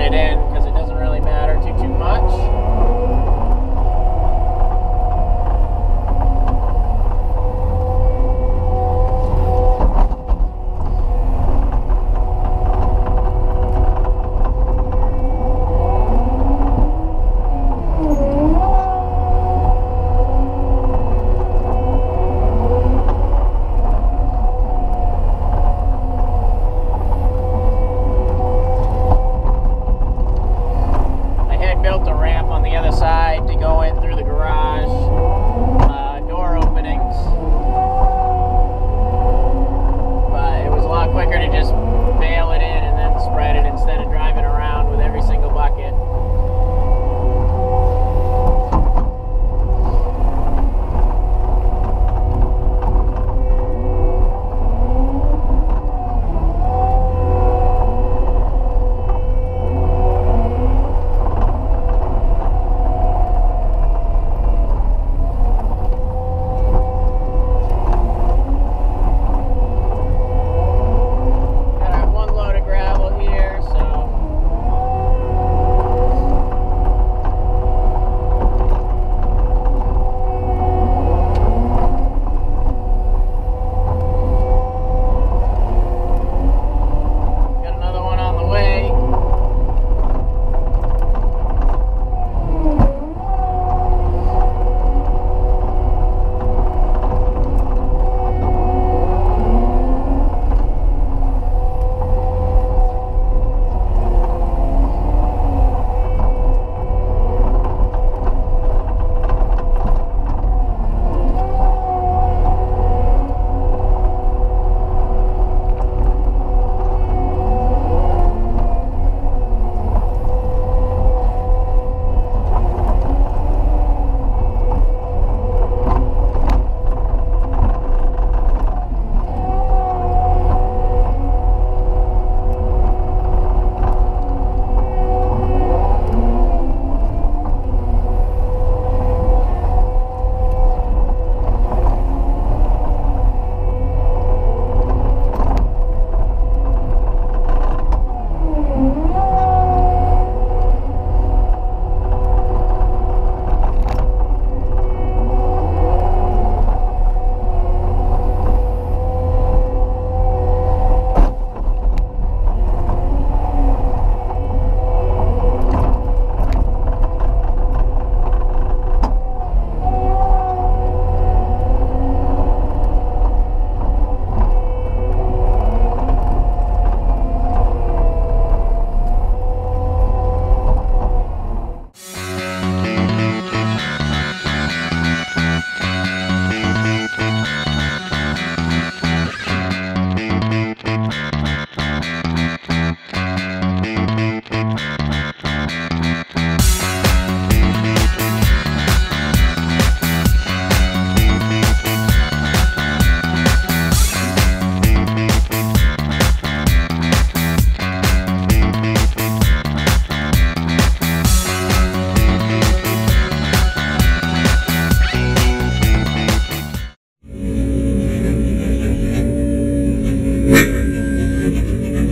it in.